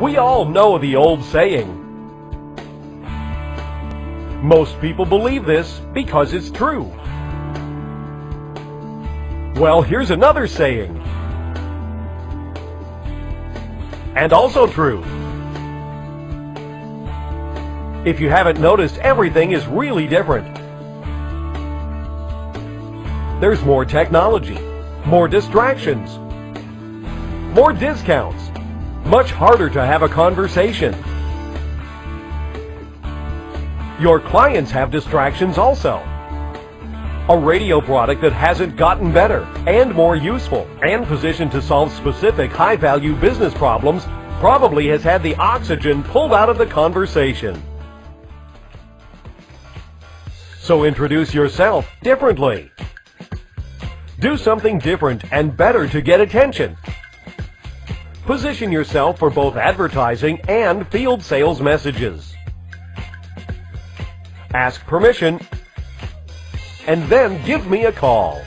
We all know the old saying. Most people believe this because it's true. Well, here's another saying. And also true. If you haven't noticed, everything is really different. There's more technology, more distractions, more discounts, much harder to have a conversation. Your clients have distractions also. A radio product that hasn't gotten better and more useful and positioned to solve specific high-value business problems probably has had the oxygen pulled out of the conversation. So introduce yourself differently. Do something different and better to get attention. Position yourself for both advertising and field sales messages. Ask permission and then give me a call.